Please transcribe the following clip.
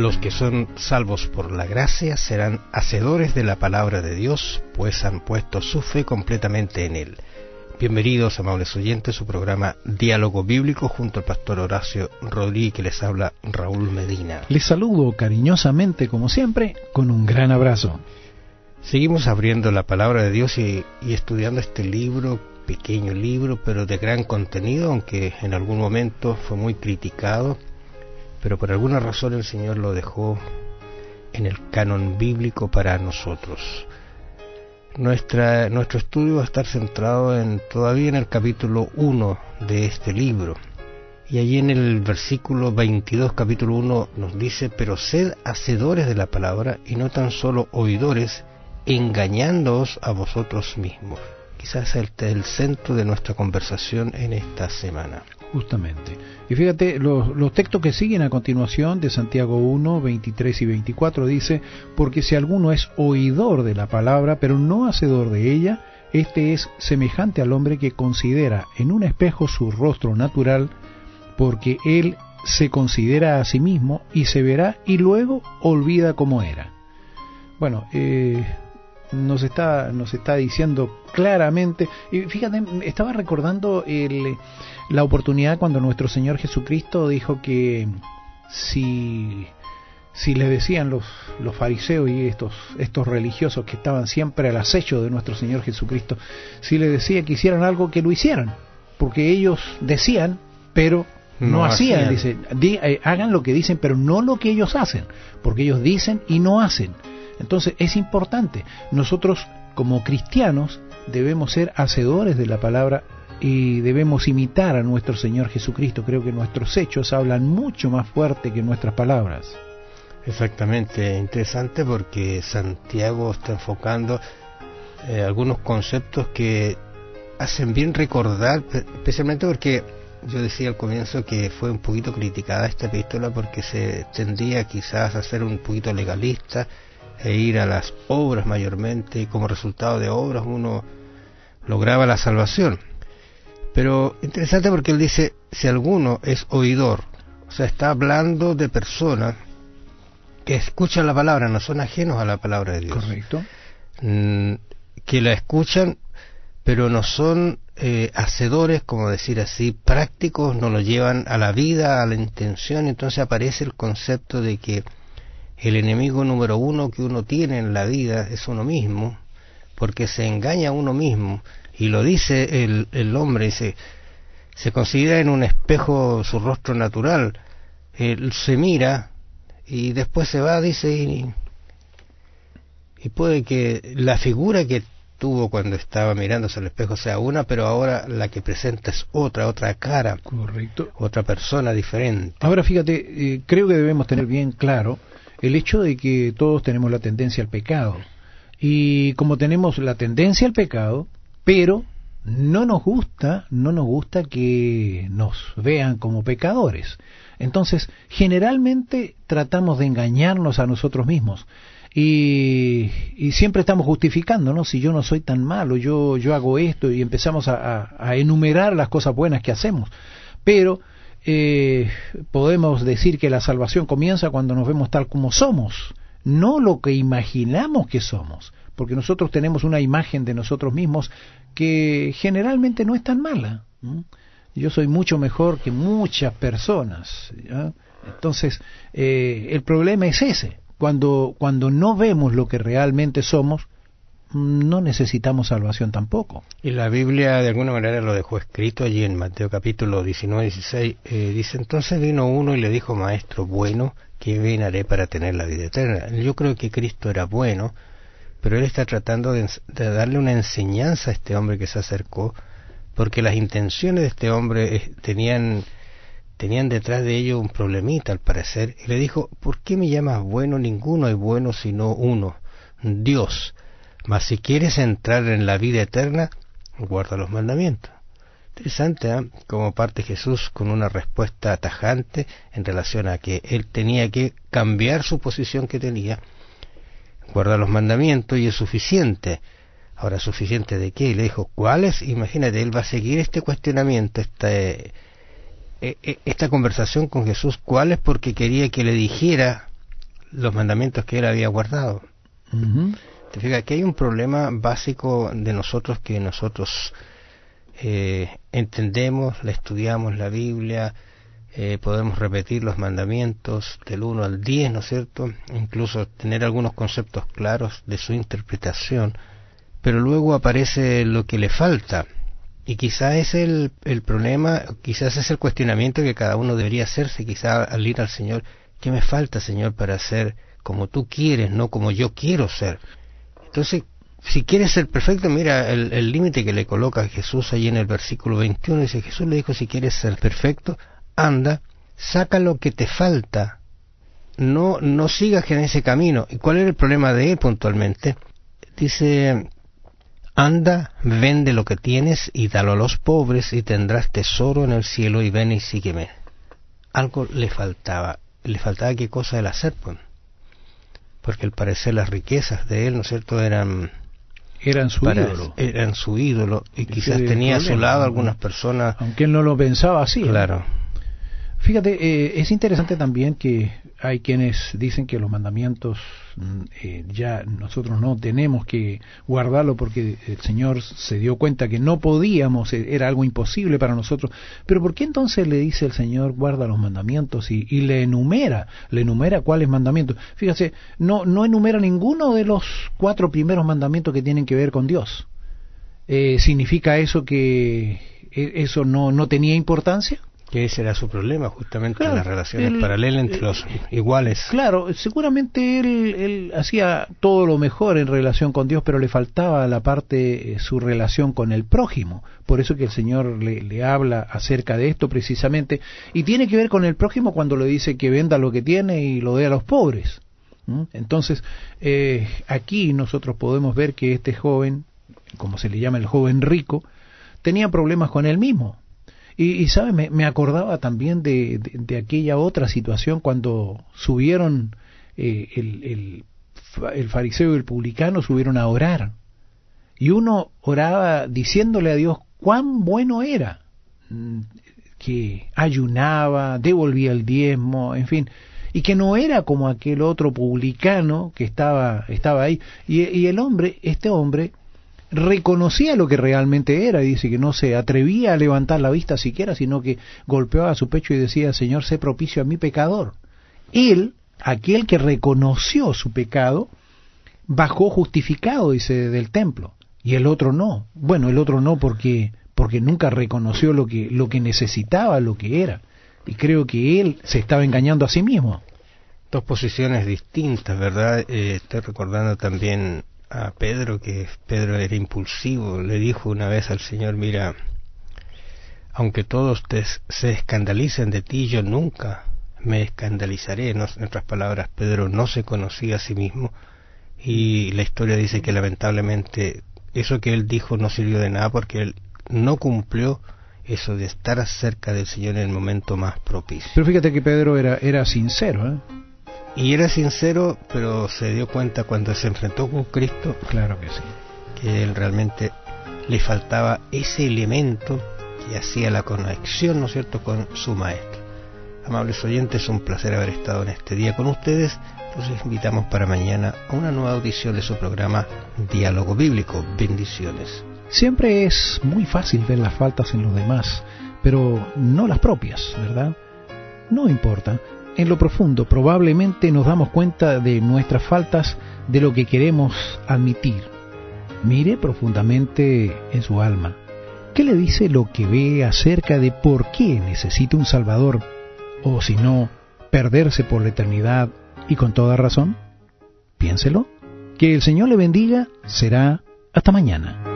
Los que son salvos por la gracia serán hacedores de la palabra de Dios, pues han puesto su fe completamente en Él. Bienvenidos, amables oyentes, a su programa Diálogo Bíblico junto al pastor Horacio Rodríguez, que les habla Raúl Medina. Les saludo cariñosamente, como siempre, con un gran abrazo. Seguimos abriendo la palabra de Dios y, y estudiando este libro, pequeño libro, pero de gran contenido, aunque en algún momento fue muy criticado pero por alguna razón el Señor lo dejó en el canon bíblico para nosotros. Nuestra, nuestro estudio va a estar centrado en, todavía en el capítulo 1 de este libro. Y allí en el versículo 22, capítulo 1, nos dice, pero sed hacedores de la palabra y no tan solo oidores, engañándoos a vosotros mismos. Quizás este es el centro de nuestra conversación en esta semana. Justamente. Y fíjate, los, textos que siguen a continuación de Santiago 1, 23 y 24 dice, porque si alguno es oidor de la palabra, pero no hacedor de ella, este es semejante al hombre que considera en un espejo su rostro natural, porque él se considera a sí mismo y se verá y luego olvida cómo era. Bueno, eh, nos está, nos está diciendo claramente, y fíjate, estaba recordando el, la oportunidad cuando nuestro Señor Jesucristo dijo que si, si le decían los, los fariseos y estos, estos religiosos que estaban siempre al acecho de nuestro Señor Jesucristo, si le decía que hicieran algo, que lo hicieran, porque ellos decían, pero no, hacían, dice, eh, hagan lo que dicen, pero no lo que ellos hacen, porque ellos dicen y no hacen. Entonces es importante, nosotros como cristianos debemos ser hacedores de la palabra y debemos imitar a nuestro Señor Jesucristo. Creo que nuestros hechos hablan mucho más fuerte que nuestras palabras. Exactamente, interesante porque Santiago está enfocando eh, algunos conceptos que hacen bien recordar, especialmente porque yo decía al comienzo que fue un poquito criticada esta epístola porque se tendía quizás a ser un poquito legalista e ir a las obras mayormente y como resultado de obras uno lograba la salvación. Pero interesante porque él dice, si alguno es oidor, o sea, está hablando de personas que escuchan la palabra, no son ajenos a la palabra de Dios. Correcto. Mm, que la escuchan, pero no son eh, hacedores, como decir así, prácticos, no lo llevan a la vida, a la intención, entonces aparece el concepto de que el enemigo número uno que uno tiene en la vida es uno mismo, porque se engaña a uno mismo, y lo dice el, el hombre, dice, se considera en un espejo su rostro natural, él se mira y después se va, dice, y, y puede que la figura que tuvo cuando estaba mirándose al espejo sea una, pero ahora la que presenta es otra, otra cara. Correcto. Otra persona diferente. Ahora fíjate, eh, creo que debemos tener bien claro el hecho de que todos tenemos la tendencia al pecado. Y como tenemos la tendencia al pecado, pero no nos gusta, no nos gusta que nos vean como pecadores. Entonces, generalmente tratamos de engañarnos a nosotros mismos. Y, y siempre estamos justificando, ¿no? Si yo no soy tan malo, yo, yo hago esto y empezamos a, a enumerar las cosas buenas que hacemos. Pero eh, podemos decir que la salvación comienza cuando nos vemos tal como somos, no lo que imaginamos que somos, porque nosotros tenemos una imagen de nosotros mismos que generalmente no es tan mala. Yo soy mucho mejor que muchas personas. Entonces, eh, el problema es ese. Cuando, cuando no vemos lo que realmente somos, no necesitamos salvación tampoco. Y la Biblia de alguna manera lo dejó escrito allí en Mateo capítulo 19, 16. Eh, dice, entonces vino uno y le dijo, maestro, bueno, ¿qué bien haré para tener la vida eterna? Yo creo que Cristo era bueno, pero él está tratando de, darle una enseñanza a este hombre que se acercó, porque las intenciones de este hombre eh, tenían tenían detrás de ello un problemita al parecer, y le dijo, ¿por qué me llamas bueno? Ninguno es bueno sino uno, Dios. Mas si quieres entrar en la vida eterna, guarda los mandamientos. Interesante, ¿eh? Como parte Jesús con una respuesta tajante en relación a que él tenía que cambiar su posición que tenía, guarda los mandamientos y es suficiente. Ahora, ¿suficiente de qué? Le dijo, ¿cuáles? Imagínate, él va a seguir este cuestionamiento, esta, eh, esta conversación con Jesús, ¿cuáles? Porque quería que le dijera los mandamientos que él había guardado. Te fijas que hay un problema básico de nosotros que nosotros eh, entendemos, la estudiamos la Biblia, eh, podemos repetir los mandamientos del 1 al 10, ¿no es cierto? Incluso tener algunos conceptos claros de su interpretación, pero luego aparece lo que le falta. Y quizás es el, el problema, quizás es el cuestionamiento que cada uno debería hacerse, quizás al ir al Señor, ¿qué me falta, Señor, para ser como tú quieres, no como yo quiero ser? Entonces, si quieres ser perfecto, mira el límite que le coloca Jesús ahí en el versículo 21, dice, Jesús le dijo, si quieres ser perfecto, anda, saca lo que te falta, no, no sigas en ese camino. ¿Y cuál era el problema de él puntualmente? Dice, anda, vende lo que tienes y dalo a los pobres y tendrás tesoro en el cielo y ven y sígueme. Algo le faltaba. ¿Le faltaba qué cosa el hacer? Pues? Porque al parecer las riquezas de él, ¿no es cierto?, eran eran su ídolo. Eran su ídolo y quizás tenía a su lado algunas personas. Aunque él no lo pensaba así. Claro. Fíjate, eh, es interesante también que hay quienes dicen que los mandamientos mm, eh, ya nosotros no tenemos que guardarlo porque el Señor se dio cuenta que no podíamos, eh, era algo imposible para nosotros. Pero ¿por qué entonces le dice el Señor guarda los mandamientos y, le enumera, le enumera cuáles mandamientos? Fíjate, no, no enumera ninguno de los cuatro primeros mandamientos que tienen que ver con Dios. ¿Significa eso que eso no, no tenía importancia? Que ese era su problema, justamente las relaciones paralelas entre los iguales. Claro, seguramente él, él, hacía todo lo mejor en relación con Dios, pero le faltaba la parte, eh, su relación con el prójimo. Por eso que el Señor le, le, habla acerca de esto precisamente. Y tiene que ver con el prójimo cuando le dice que venda lo que tiene y lo dé a los pobres. Entonces, eh, aquí nosotros podemos ver que este joven, como se le llama el joven rico, tenía problemas con él mismo y, y ¿sabe? Me, acordaba también de, de, aquella otra situación cuando subieron eh, el, el, el fariseo y el publicano, subieron a orar. Y uno oraba diciéndole a Dios cuán bueno era, mm, que ayunaba, devolvía el diezmo, en fin, y que no era como aquel otro publicano que estaba, estaba ahí. Y el hombre, este hombre, reconocía lo que realmente era, dice que no se atrevía a levantar la vista siquiera, sino que golpeaba su pecho y decía, Señor, sé propicio a mi pecador. Él, aquel que reconoció su pecado, bajó justificado, dice, del templo, y el otro no. Bueno, el otro no porque, porque nunca reconoció lo que, lo que necesitaba, lo que era. Y creo que él se estaba engañando a sí mismo. Dos posiciones distintas, ¿verdad? Eh, estoy recordando también a Pedro, que Pedro era impulsivo, le dijo una vez al Señor, mira, aunque todos te, se escandalicen de ti, yo nunca me escandalizaré. en otras palabras, Pedro no se conocía a sí mismo y la historia dice que lamentablemente eso que él dijo no sirvió de nada porque él no cumplió eso de estar cerca del Señor en el momento más propicio. Pero fíjate que Pedro era, era sincero, ¿eh? Y era sincero, pero se dio cuenta cuando se enfrentó con Cristo, claro que sí, que él realmente le faltaba ese elemento que hacía la conexión, ¿no es cierto?, con su maestro. Amables oyentes, un placer haber estado en este día con ustedes. Los invitamos para mañana a una nueva audición de su programa Diálogo Bíblico. Bendiciones. Siempre es muy fácil ver las faltas en los demás, pero no las propias, ¿verdad? No importa en lo profundo probablemente nos damos cuenta de nuestras faltas, de lo que queremos admitir. Mire profundamente en su alma. ¿Qué le dice lo que ve acerca de por qué necesita un Salvador? O si no, perderse por la eternidad y con toda razón? Piénselo. Que el Señor le bendiga. Será hasta mañana.